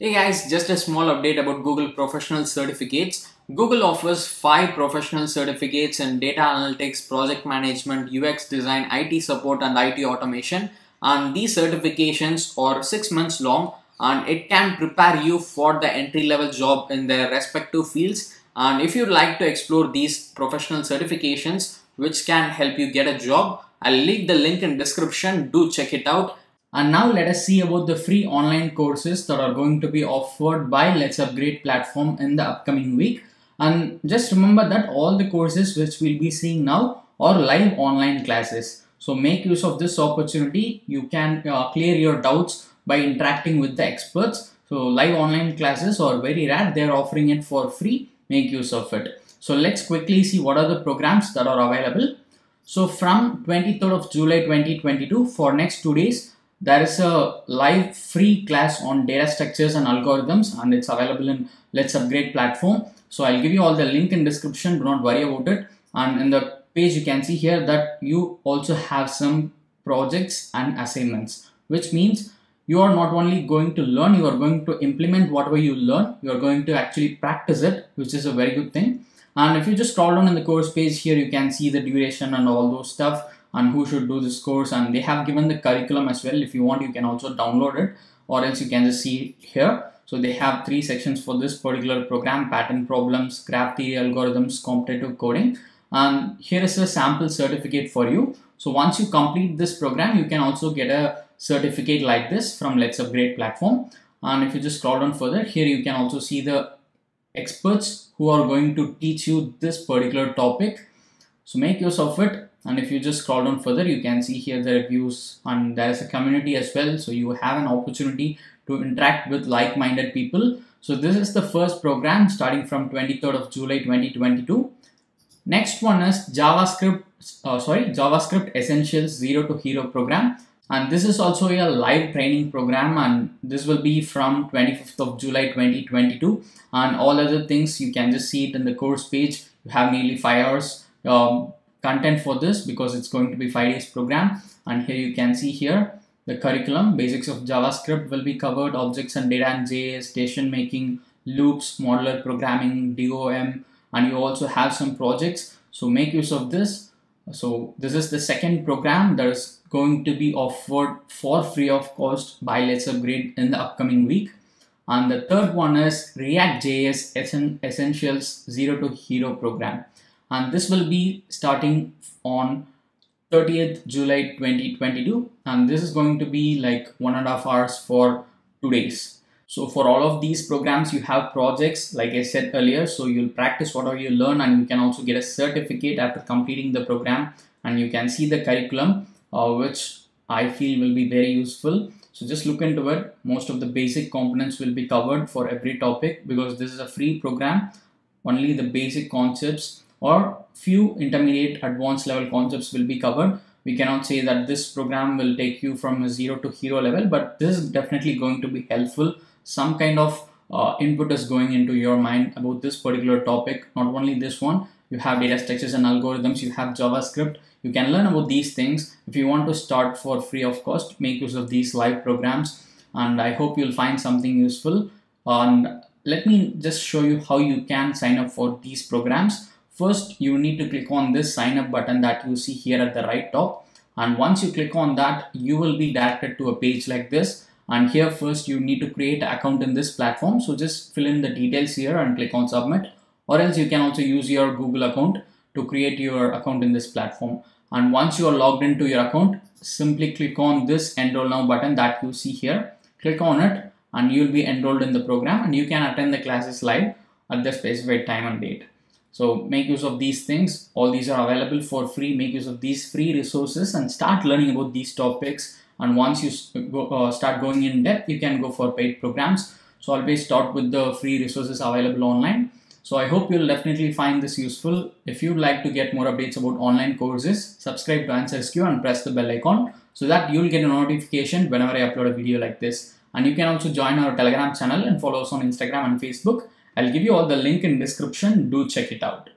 Hey guys, just a small update about Google Professional Certificates. Google offers 5 professional certificates in data analytics, project management, UX design, IT support and IT automation. And these certifications are 6 months long and it can prepare you for the entry level job in their respective fields. And if you'd like to explore these professional certifications which can help you get a job, I'll leave the link in description, do check it out and now let us see about the free online courses that are going to be offered by LetsUpgrade platform in the upcoming week. And just remember that all the courses which we'll be seeing now are live online classes. So make use of this opportunity. You can uh, clear your doubts by interacting with the experts. So live online classes are very rare. They're offering it for free. Make use of it. So let's quickly see what are the programs that are available. So from 23rd of July 2022 for next two days, there is a live free class on data structures and algorithms and it's available in LetsUpgrade platform. So i'll give you all the link in description do not worry about it. And in the page you can see here that you also have some projects and assignments which means you are not only going to learn you are going to implement whatever you learn. You are going to actually practice it which is a very good thing. And if you just scroll down in the course page here you can see the duration and all those stuff and who should do this course and they have given the curriculum as well. If you want you can also download it or else you can just see here. So they have three sections for this particular program pattern problems graph theory algorithms competitive coding. And here is a sample certificate for you. So once you complete this program you can also get a certificate like this from LetsUpgrade platform. And if you just scroll down further here you can also see the experts who are going to teach you this particular topic. So make use of it and if you just scroll down further you can see here the reviews and there is a community as well. So you have an opportunity to interact with like-minded people. So this is the first program starting from 23rd of July 2022 next one is JavaScript uh, sorry JavaScript Essentials Zero to Hero program. And this is also a live training program and this will be from 25th of July 2022 and all other things you can just see it in the course page. You have nearly five hours um, content for this because it's going to be five days program. And here you can see here the curriculum. Basics of javascript will be covered. Objects and data and js station making loops modular programming dom and you also have some projects. So make use of this. So this is the second program that is going to be offered for free of cost by LetsUpgrade in the upcoming week. And the third one is react js essentials zero to hero program and this will be starting on 30th July 2022 and this is going to be like one and a half hours for two days. So for all of these programs you have projects like I said earlier so you'll practice whatever you learn and you can also get a certificate after completing the program and you can see the curriculum uh, which I feel will be very useful. So just look into it. Most of the basic components will be covered for every topic because this is a free program. Only the basic concepts or few intermediate advanced level concepts will be covered. We cannot say that this program will take you from zero to hero level, but this is definitely going to be helpful. Some kind of uh, input is going into your mind about this particular topic. Not only this one, you have data structures and algorithms, you have JavaScript. You can learn about these things. If you want to start for free of cost, make use of these live programs. And I hope you'll find something useful. And let me just show you how you can sign up for these programs. First, you need to click on this sign up button that you see here at the right top. And once you click on that, you will be directed to a page like this. And here first you need to create an account in this platform. So just fill in the details here and click on submit. Or else you can also use your Google account to create your account in this platform. And once you are logged into your account, simply click on this enroll now button that you see here. Click on it and you'll be enrolled in the program and you can attend the classes live at the specified time and date. So make use of these things. All these are available for free. Make use of these free resources and start learning about these topics. And once you go, uh, start going in depth, you can go for paid programs. So always start with the free resources available online. So I hope you'll definitely find this useful. If you'd like to get more updates about online courses, subscribe to AnswersQ and press the bell icon so that you'll get a notification whenever I upload a video like this. And you can also join our Telegram channel and follow us on Instagram and Facebook. I'll give you all the link in description. Do check it out.